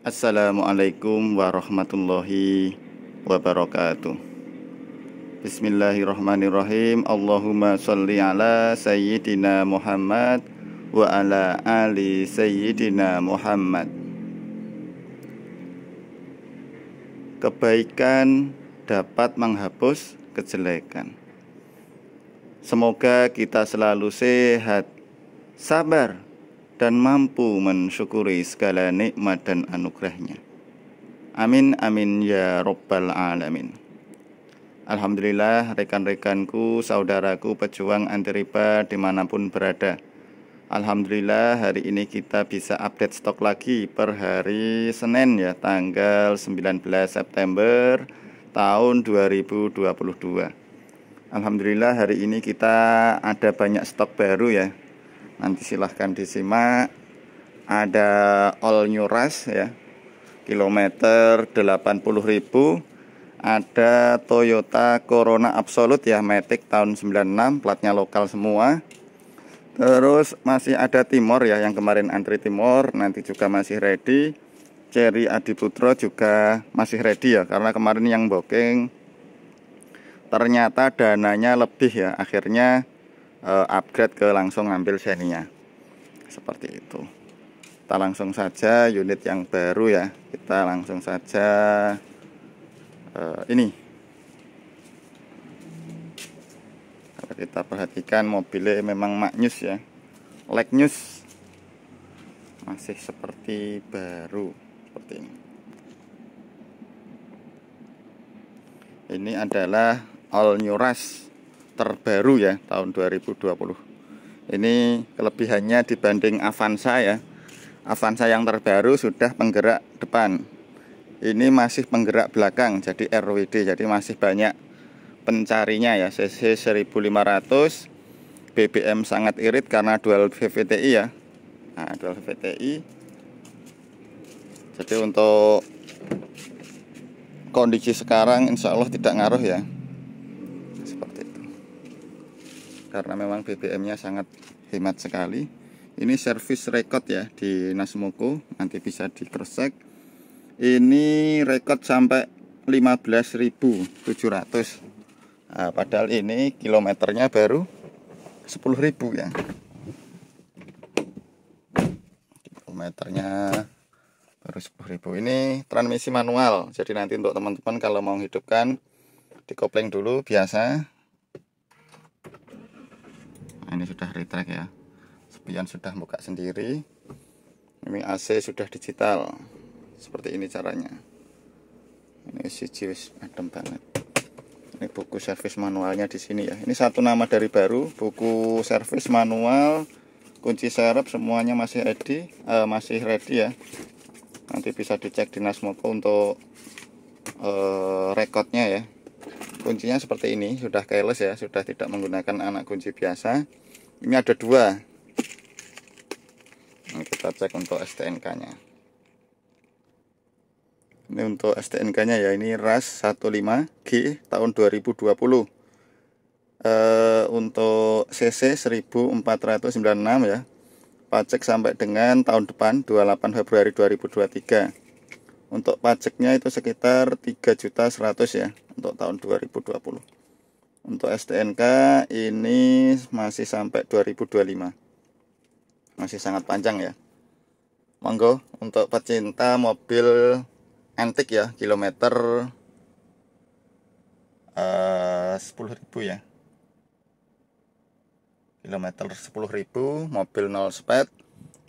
Assalamualaikum warahmatullahi wabarakatuh. Bismillahirrahmanirrahim. Allahumma salli ala Sayyidina Muhammad Wa ala ali Sayyidina Muhammad. Kebaikan dapat menghapus kejelekan. Semoga kita selalu sehat, sabar, dan mampu mensyukuri segala nikmat dan anugerahnya. Amin amin ya robbal alamin. Alhamdulillah rekan-rekanku, saudaraku pejuang anti riba di mana pun berada. Alhamdulillah hari ini kita bisa update stok lagi per hari Senin ya tanggal 19 September tahun 2022. Alhamdulillah hari ini kita ada banyak stok baru ya Nanti silahkan disimak. Ada all new rush ya. Kilometer 80.000 Ada Toyota Corona Absolute ya Matic tahun 96 Platnya lokal semua. Terus masih ada Timor ya Yang kemarin antri Timor Nanti juga masih ready. Cherry Adiputro juga masih ready ya Karena kemarin yang booking ternyata dananya lebih ya. Akhirnya uh, upgrade ke langsung ngambil Xenia seperti itu. Kita langsung saja unit yang baru ya. Kita langsung saja uh, ini. Kalau kita perhatikan mobilnya memang maknyus ya. Lexus masih seperti baru. Seperti ini. Ini adalah all new rush terbaru ya tahun 2020 ini kelebihannya dibanding Avanza ya. Avanza yang terbaru sudah penggerak depan. Ini masih penggerak belakang jadi RWD jadi masih banyak pencarinya ya. CC 1500 BBM sangat irit karena dual VVTi ya. Nah, dual VVTi jadi untuk kondisi sekarang insya Allah tidak ngaruh ya karena memang BBM-nya sangat hemat sekali. Ini servis record ya di Nasmoko, nanti bisa di cross check. Ini record sampai 15.700. Nah, padahal ini kilometernya baru 10.000 ya. Kilometernya baru 10.000. Ini transmisi manual. Jadi nanti untuk teman-teman kalau mau hidupkan dikopling dulu biasa ini sudah retract ya. Spion sudah buka sendiri. Ini AC sudah digital. Seperti ini caranya. Ini si wis adem banget. Ini buku servis manualnya di sini ya. Ini satu nama dari baru buku servis manual kunci serep semuanya masih ready uh, masih ready ya. Nanti bisa dicek di Nasmoko untuk uh, rekodnya ya kuncinya seperti ini. Sudah keyless ya sudah tidak menggunakan anak kunci biasa. Ini ada dua. Nah, kita cek untuk STNK nya ini untuk STNK nya ya ini RAS 15G tahun 2020 uh, untuk CC 1496 ya. Pajak sampai dengan tahun depan 28 Februari 2023 untuk pajaknya itu sekitar 3 juta 100 ya untuk tahun 2020 untuk STNK ini masih sampai 2025 masih sangat panjang ya. Monggo untuk pecinta mobil antik ya kilometer uh, 10.000 ya. Kilometer 10.000 mobil 0 speed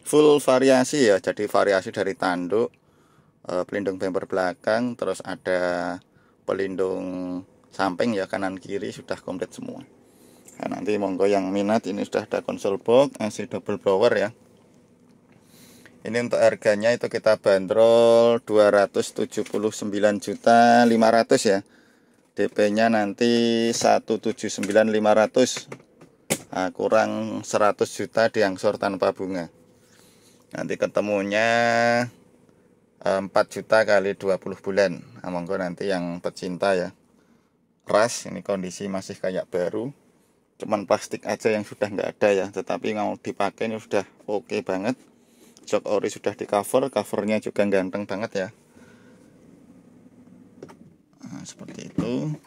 full variasi ya. Jadi variasi dari tanduk uh, pelindung bumper belakang terus ada pelindung samping ya kanan kiri sudah komplit semua. Nah, nanti monggo yang minat ini sudah ada konsol box AC double blower ya. Ini untuk harganya itu kita bandrol 279 juta 500 ya. DP nya nanti 179.500 nah, kurang 100 juta diangsur tanpa bunga. Nanti ketemunya 4 juta kali 20 bulan. Nah, monggo nanti yang pecinta ya. Ras ini kondisi masih kayak baru. Cuman plastik aja yang sudah nggak ada ya. Tetapi mau dipakai ini sudah oke okay banget. Jok ori sudah di cover covernya juga ganteng banget ya. Nah, seperti itu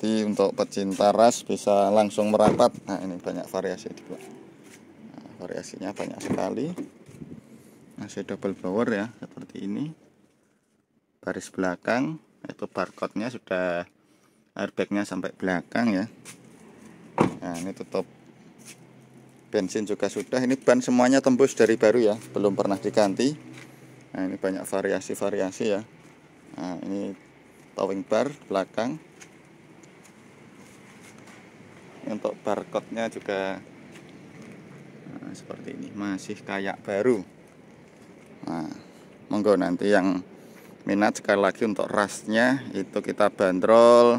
nanti untuk pecinta ras bisa langsung merapat. Nah ini banyak variasi juga. Nah, variasinya banyak sekali. Masih double blower ya seperti ini. Baris belakang itu barcode nya sudah airbagnya sampai belakang ya. Nah ini tutup. Bensin juga sudah. Ini ban semuanya tembus dari baru ya belum pernah diganti. Nah ini banyak variasi-variasi ya. Nah ini towing bar belakang untuk barcode nya juga nah, seperti ini. Masih kayak baru. Nah monggo nanti yang minat sekali lagi untuk rasnya itu kita bandrol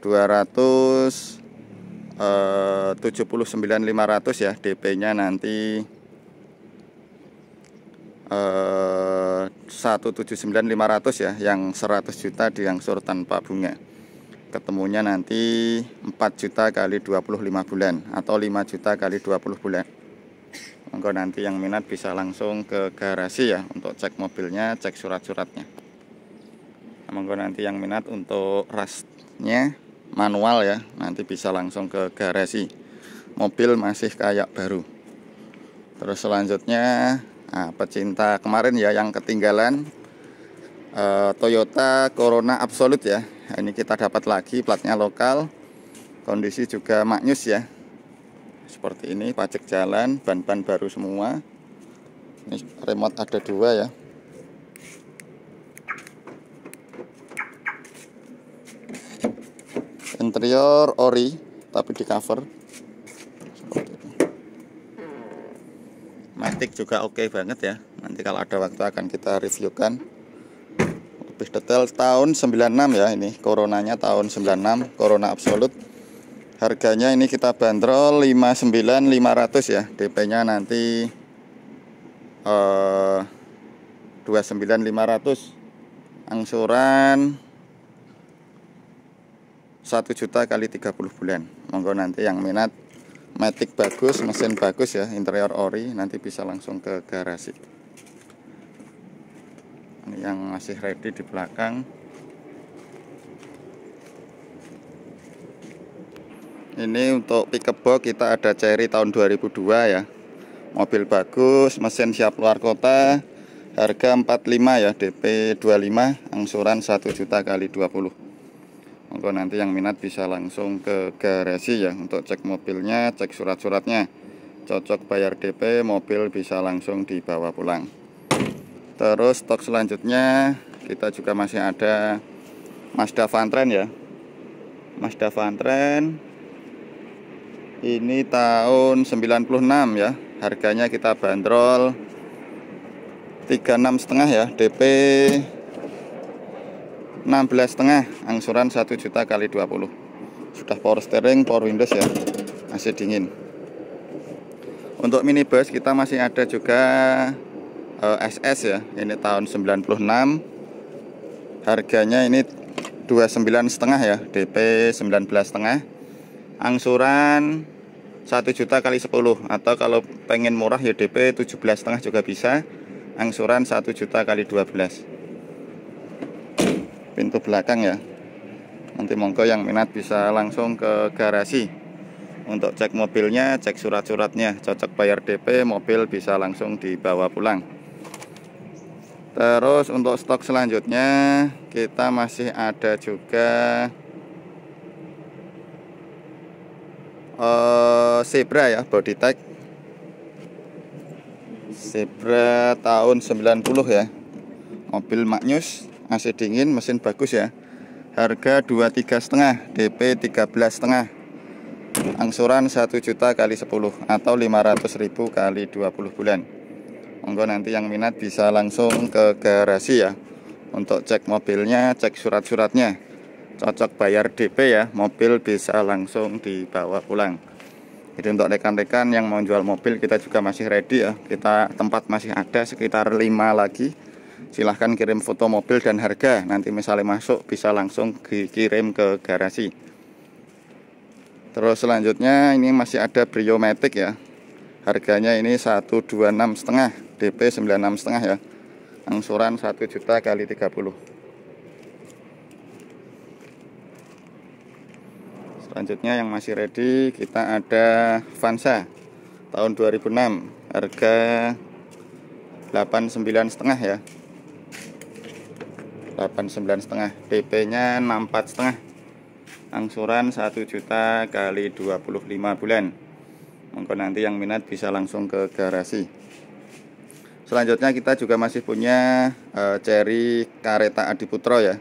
200 eh, 79.500 ya DP nya nanti eh, 179.500 ya yang 100 juta diangsur tanpa bunga ketemunya nanti 4 juta kali 25 bulan atau 5 juta kali 20 bulan Monggo nanti yang minat bisa langsung ke garasi ya untuk cek mobilnya, cek surat-suratnya. Monggo nanti yang minat untuk rasnya manual ya, nanti bisa langsung ke garasi. Mobil masih kayak baru. Terus selanjutnya, nah, pecinta kemarin ya yang ketinggalan eh, Toyota Corona Absolute ya. Ini kita dapat lagi platnya lokal. Kondisi juga maknyus ya. Seperti ini pajak jalan ban-ban baru semua. Ini remote ada dua ya. Interior ori tapi di cover. Matic juga oke okay banget ya. Nanti kalau ada waktu akan kita reviewkan lebih detail tahun 96 ya ini coronanya tahun 96 corona absolute. Harganya ini kita bandrol 59500 ya DP nya nanti eh, 29500 angsuran 1 juta kali 30 bulan. Monggo nanti yang minat Matic bagus mesin bagus ya interior ori nanti bisa langsung ke garasi ini yang masih ready di belakang. Ini untuk pickup box kita ada Cherry tahun 2002 ya. Mobil bagus mesin siap luar kota harga 45 ya DP 25 angsuran 1 juta kali 20 Monggo nanti yang minat bisa langsung ke garasi ya untuk cek mobilnya cek surat-suratnya. Cocok bayar DP mobil bisa langsung dibawa pulang terus stok selanjutnya kita juga masih ada Mazda Vantren ya. Mazda Vantren ini tahun 96 ya. Harganya kita bandrol 36 setengah ya DP 16 setengah angsuran 1 juta kali 20 sudah power steering power windows ya masih dingin. Untuk minibus kita masih ada juga uh, eh, SS ya ini tahun 96 harganya ini 29 setengah ya DP 19 setengah. Angsuran 1 juta kali 10 atau kalau pengen murah ya DP 17 setengah juga bisa. Angsuran 1 juta kali 12 pintu belakang ya. Nanti monggo yang minat bisa langsung ke garasi. Untuk cek mobilnya cek surat-suratnya. Cocok bayar DP mobil bisa langsung dibawa pulang terus untuk stok selanjutnya kita masih ada juga uh, Zebra ya body tag Zebra tahun 90 ya. Mobil Magnus AC dingin mesin bagus ya. Harga 23 setengah DP 13 setengah. Angsuran 1 juta kali 10 atau 500 ribu kali 20 bulan monggo nanti yang minat bisa langsung ke garasi ya. Untuk cek mobilnya cek surat-suratnya. Cocok bayar DP ya mobil bisa langsung dibawa pulang. Jadi untuk rekan-rekan yang mau jual mobil kita juga masih ready ya. Kita tempat masih ada sekitar 5 lagi. Silahkan kirim foto mobil dan harga. Nanti misalnya masuk bisa langsung dikirim ke garasi. Terus selanjutnya ini masih ada Brio Matic ya harganya ini 126 setengah DP 96 setengah ya. Angsuran 1 juta kali 30 selanjutnya yang masih ready kita ada Vansa. Tahun 2006 harga 89 setengah ya. 89 setengah DP nya 64 setengah. Angsuran 1 juta kali 25 bulan monggo nanti yang minat bisa langsung ke garasi. Selanjutnya kita juga masih punya uh, Cherry Kareta Adiputro ya.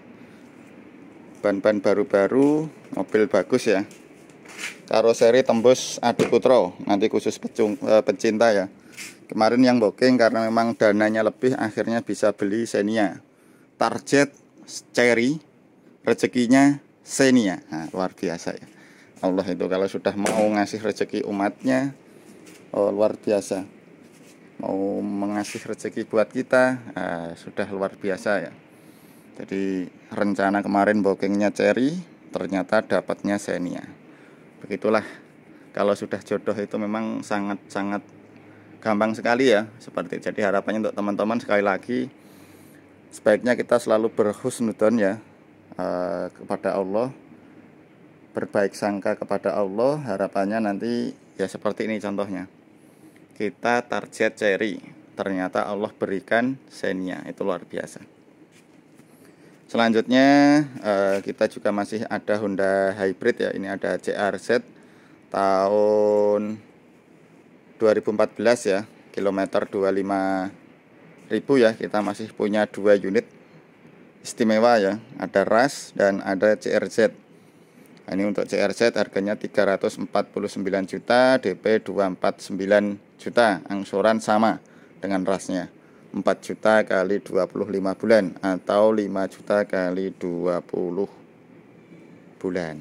Ban-ban baru-baru mobil bagus ya. Karoseri tembus Adiputro nanti khusus pecung, uh, pecinta ya. Kemarin yang booking karena memang dananya lebih akhirnya bisa beli Xenia. Target Cherry rezekinya Xenia. Nah, luar biasa ya Allah itu kalau sudah mau ngasih rezeki umatnya oh, luar biasa. Mau mengasih rezeki buat kita nah, sudah luar biasa ya. Jadi rencana kemarin bookingnya Cherry ternyata dapatnya Xenia. Begitulah. Kalau sudah jodoh itu memang sangat-sangat gampang sekali ya. Seperti jadi harapannya untuk teman-teman sekali lagi sebaiknya kita selalu berhusnudon ya uh, kepada Allah berbaik sangka kepada Allah harapannya nanti ya seperti ini contohnya. Kita target cherry ternyata Allah berikan senia itu luar biasa. Selanjutnya uh, kita juga masih ada Honda hybrid ya ini ada CRZ tahun 2014 ya kilometer 25 ribu ya kita masih punya dua unit istimewa ya ada RAS dan ada CRZ ini untuk CRZ harganya 349 juta DP 249 juta. Angsuran sama dengan rasnya. 4 juta kali 25 bulan atau 5 juta kali 20 bulan.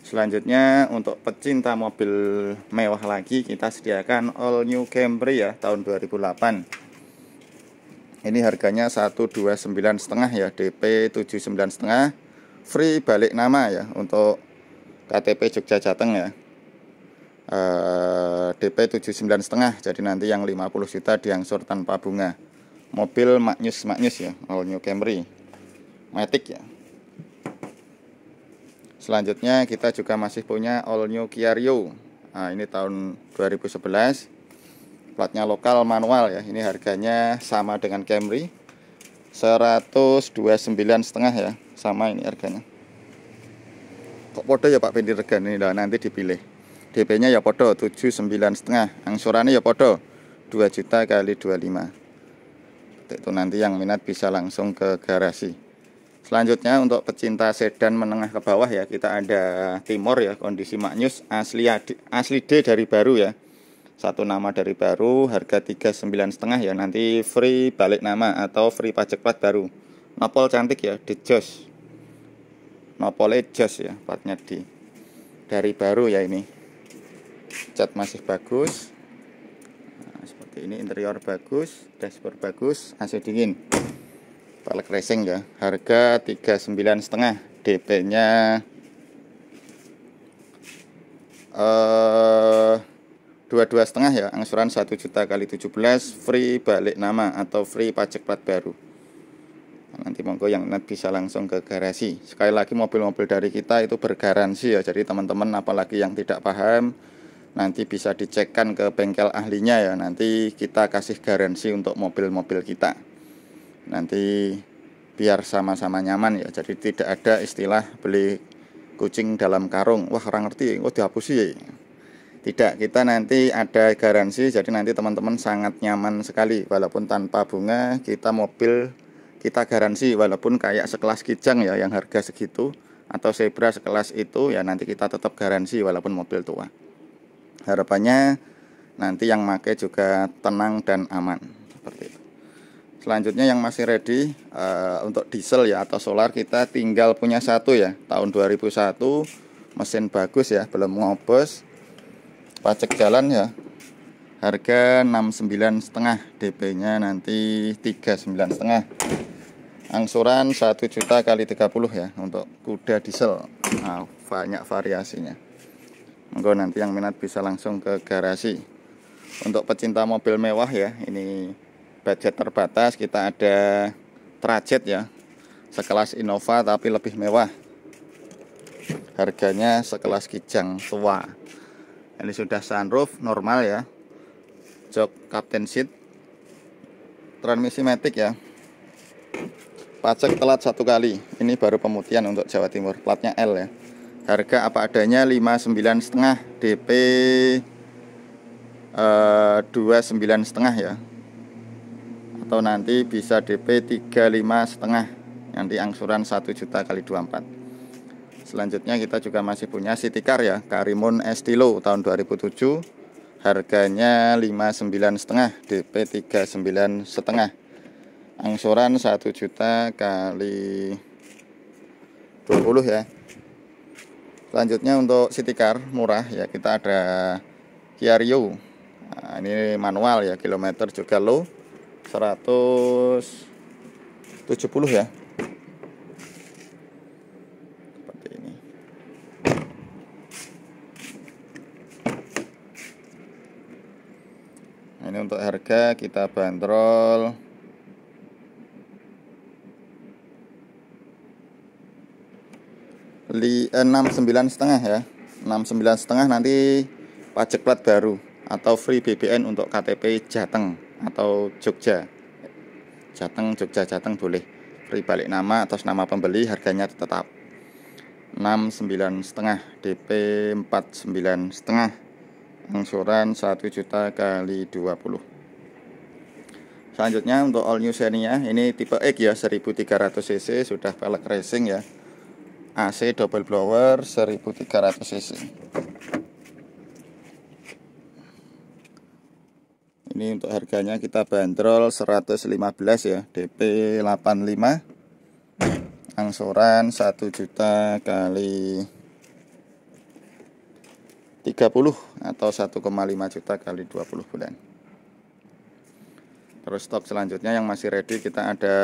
Selanjutnya untuk pecinta mobil mewah lagi kita sediakan all new Camry ya tahun 2008. Ini harganya 129 setengah ya DP 79 setengah free balik nama ya untuk KTP Jogja Jateng ya. Uh, DP 79 setengah jadi nanti yang 50 juta diangsur tanpa bunga. Mobil maknyus maknyus ya all new Camry. Matic ya. Selanjutnya kita juga masih punya All New Kia Rio. Nah, ini tahun 2011. Platnya lokal manual ya. Ini harganya sama dengan Camry. 129 setengah ya. Sama ini harganya. Kok podo ya Pak Fendi ini lah nanti dipilih. DP-nya ya podo 79 setengah. Angsurannya ya podo 2 juta kali 25. Itu nanti yang minat bisa langsung ke garasi. Selanjutnya untuk pecinta sedan menengah ke bawah ya kita ada Timor ya kondisi maknyus asli asli D dari baru ya satu nama dari baru harga 39 setengah ya nanti free balik nama atau free pajak plat baru Nopol cantik ya di Jos. Nopolnya Jos ya platnya di dari baru ya ini. Cat masih bagus. Nah, seperti ini interior bagus dashboard bagus AC dingin. Palek racing ya harga 39 setengah DP nya eh dua dua setengah ya angsuran 1 juta kali 17 free balik nama atau free pajak plat baru nanti monggo yang net bisa langsung ke garasi. Sekali lagi mobil-mobil dari kita itu bergaransi ya. Jadi teman-teman apalagi yang tidak paham nanti bisa dicekkan ke bengkel ahlinya ya. Nanti kita kasih garansi untuk mobil-mobil kita. Nanti biar sama-sama nyaman ya. Jadi tidak ada istilah beli kucing dalam karung. Wah orang ngerti oh dihapus ya. Tidak kita nanti ada garansi. Jadi nanti teman-teman sangat nyaman sekali. Walaupun tanpa bunga kita mobil kita garansi walaupun kayak sekelas kijang ya yang harga segitu atau zebra sekelas itu ya nanti kita tetap garansi walaupun mobil tua. Harapannya nanti yang make juga tenang dan aman seperti itu. Selanjutnya yang masih ready uh, untuk diesel ya atau solar kita tinggal punya satu ya tahun 2001 mesin bagus ya belum ngobos pajak jalan ya harga 69 setengah DP nya nanti 39 setengah angsuran 1 juta kali 30 ya untuk kuda diesel. Nah, banyak variasinya. Monggo nanti yang minat bisa langsung ke garasi. Untuk pecinta mobil mewah ya ini budget terbatas kita ada trajet ya. Sekelas Innova tapi lebih mewah. Harganya sekelas Kijang tua. Ini sudah sunroof normal ya. Jok captain seat. Transmisi matic ya pajak telat satu kali. Ini baru pemutihan untuk Jawa Timur. Platnya L ya. Harga apa adanya 59 setengah DP eh, 29 setengah ya. Atau nanti bisa DP 35 setengah. Nanti angsuran 1 juta kali 24 selanjutnya kita juga masih punya City Car ya. Karimun Estilo tahun 2007 harganya 59 setengah DP 39 setengah angsuran 1 juta kali 20 ya. Selanjutnya untuk city car murah ya. Kita ada Kia Rio. Nah, ini manual ya kilometer juga low. 170 ya. Ini. Untuk harga kita bandrol li enam sembilan setengah ya. Enam sembilan setengah nanti pajak plat baru atau free BBN untuk KTP Jateng atau Jogja. Jateng Jogja Jateng boleh. Free balik nama atas nama pembeli harganya tetap enam sembilan setengah. DP empat sembilan setengah. Angsuran 1 juta kali 20 selanjutnya untuk all new Xenia ini tipe X ya 1300 cc sudah pelek racing ya AC double blower 1300 cc. Ini untuk harganya kita bandrol 115 ya DP 85 angsuran 1 juta kali 30 atau 1,5 juta kali 20 bulan. Terus stok selanjutnya yang masih ready kita ada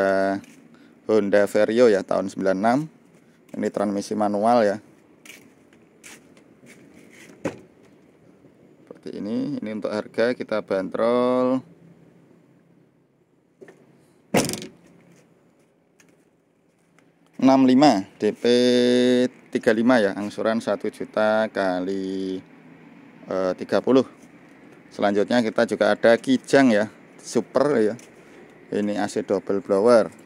Honda Vario ya tahun 96 ini transmisi manual ya. Seperti ini ini untuk harga kita bandrol enam lima DP 35 ya angsuran 1 juta kali 30 eh, selanjutnya kita juga ada kijang ya super ya. Ini AC double blower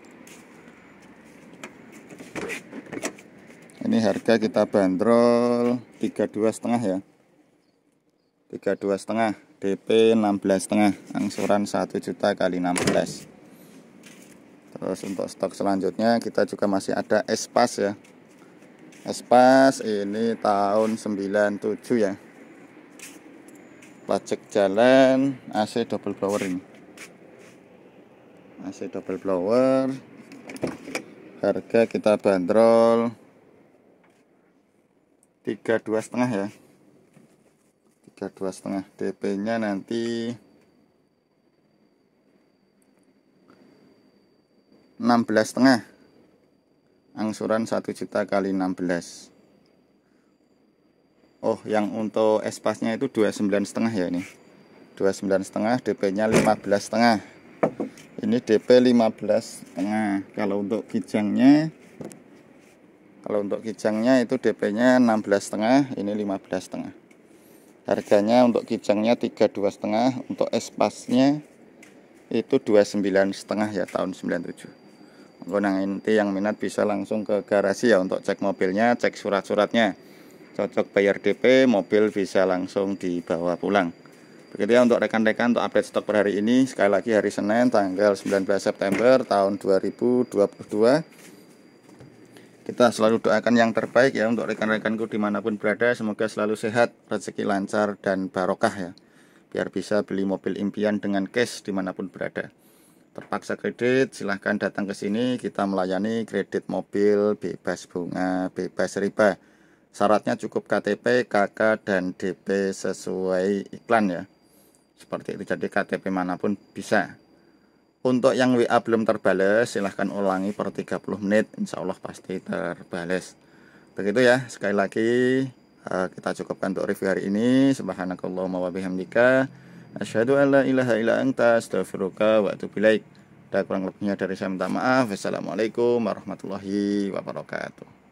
ini harga kita bandrol 32 setengah ya. 32 setengah DP 16 setengah angsuran 1 juta kali 16 terus untuk stok selanjutnya kita juga masih ada espas ya. Espas ini tahun 97 ya. Pajak jalan AC double blower ini. AC double blower. Harga kita bandrol 32 setengah ya. 32 setengah. DP nya nanti 16 setengah. Angsuran 1 juta kali 16 Oh yang untuk espasnya itu 29 setengah ya ini. 29 setengah DP nya 15 setengah. Ini DP 15 setengah. Kalau untuk kijangnya kalau untuk kijangnya itu DP nya 16 setengah ini 15 setengah. Harganya untuk kijangnya 32 setengah untuk espasnya itu 29 setengah ya tahun 97 Gonang inti yang minat bisa langsung ke garasi ya untuk cek mobilnya cek surat-suratnya. Cocok bayar DP mobil bisa langsung dibawa pulang. Begitu ya untuk rekan-rekan untuk update stok per hari ini. Sekali lagi hari Senin tanggal 19 September tahun 2022 kita selalu doakan yang terbaik ya untuk rekan-rekanku di mana pun berada. Semoga selalu sehat rezeki lancar dan barokah ya. Biar bisa beli mobil impian dengan cash di mana pun berada. Terpaksa kredit silahkan datang ke sini. Kita melayani kredit mobil bebas bunga bebas riba. Syaratnya cukup KTP, KK, dan DP sesuai iklan ya. Seperti itu, jadi KTP mana pun bisa. Untuk yang WA belum terbales, silahkan ulangi per 30 menit, insya Allah pasti terbales. begitu ya sekali lagi uh, kita cukupkan untuk review hari ini. Subhanakallahumma wa bihamdika asyhadu an la ilaha illa anta astaghfiruka wa atubu ilaik. Kurang lebihnya dari saya minta maaf. Wassalamualaikum warahmatullahi wabarakatuh